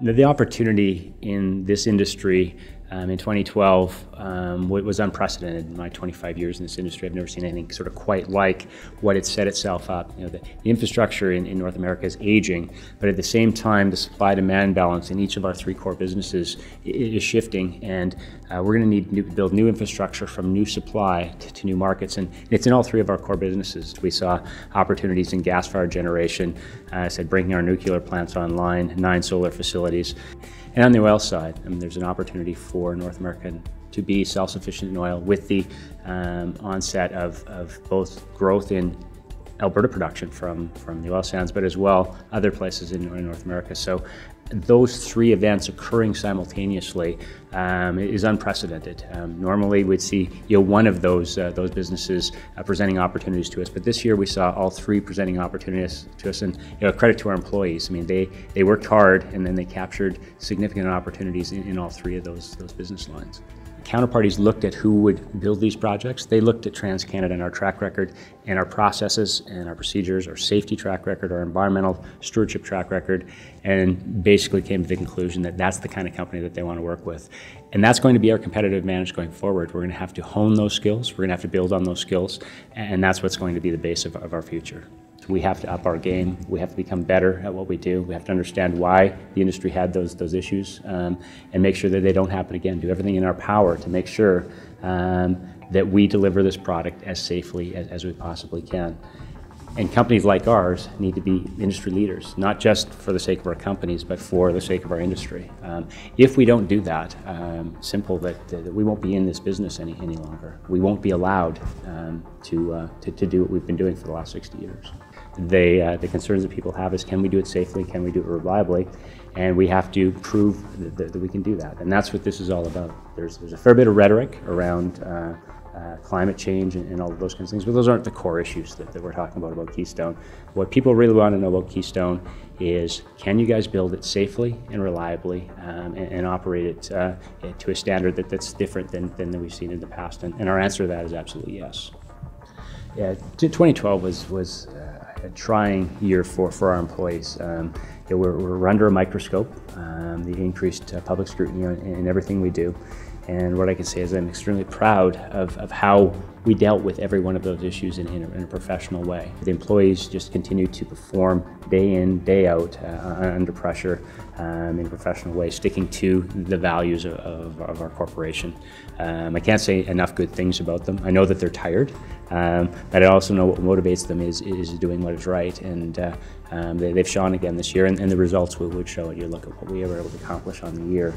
The opportunity in this industry um, in 2012 um, was unprecedented in my 25 years in this industry. I've never seen anything sort of quite like what it set itself up. You know, the, infrastructure in, in, North America is aging, but at the same time, the supply-demand balance in each of our three core businesses is shifting, and uh, we're going to need to build new infrastructure from new supply to, to, new markets, and it's in all three of our core businesses. We saw opportunities in gas-fired generation, uh, I said bringing our nuclear plants online, nine solar facilities, and on the oil side, I mean, there's an opportunity for North America to be self-sufficient in oil with the um, onset of, of both growth in Alberta production from, from the oil sands, but as well other places in, North America. So those three events occurring simultaneously um, is unprecedented. Um, normally, we'd see you know, one of those uh, those businesses uh, presenting opportunities to us, but this year we saw all three presenting opportunities to us, and you know, credit to our employees. I mean, they they worked hard, and then they captured significant opportunities in, in all three of those those business lines counterparties looked at who would build these projects. They looked at TransCanada and our track record and our processes and our procedures, our safety track record, our environmental stewardship track record, and basically came to the conclusion that that's the kind of company that they want to work with. And that's going to be our competitive advantage going forward. We're going to have to hone those skills, we're going to have to build on those skills, and that's what's going to be the base of, of our future. We have to up our game. We have to become better at what we do. We have to understand why the industry had those those issues um, and make sure that they don't happen again. Do everything in our power to make sure um, that we deliver this product as safely as, as we possibly can. And companies like ours need to be industry leaders, not just for the sake of our companies, but for the sake of our industry. Um, if we don't do that, um, simple that, that, we won't be in this business any, any longer. We won't be allowed um, to, uh, to, to do what we've been doing for the last 60 years. They, uh, the concerns that people have is can we do it safely, can we do it reliably, and we have to prove that, that we can do that. And that's what this is all about. There's, there's a fair bit of rhetoric around uh, uh, climate change and, and, all of those kinds of things, but those aren't the core issues that, that we're talking about about Keystone. What people really want to know about Keystone is can you guys build it safely and reliably um, and, and, operate it uh, to a standard that, that's different than, than we've seen in the past? And, and our answer to that is absolutely yes. Yeah, 2012 was, was uh, a trying year for, for our employees. Um, you know, we're, we're, under a microscope, um, the increased uh, public scrutiny in, in, everything we do. And what I can say is I'm extremely proud of, of how we dealt with every one of those issues in, in, a, in a professional way. The employees just continue to perform day in, day out uh, under pressure um, in a professional way, sticking to the values of, of, of our corporation. Um, I can't say enough good things about them. I know that they're tired, um, but I also know what motivates them is, is doing what is right. And uh, um, they, have shone again this year, and, and the results would show it. You look at what we were able to accomplish on the year.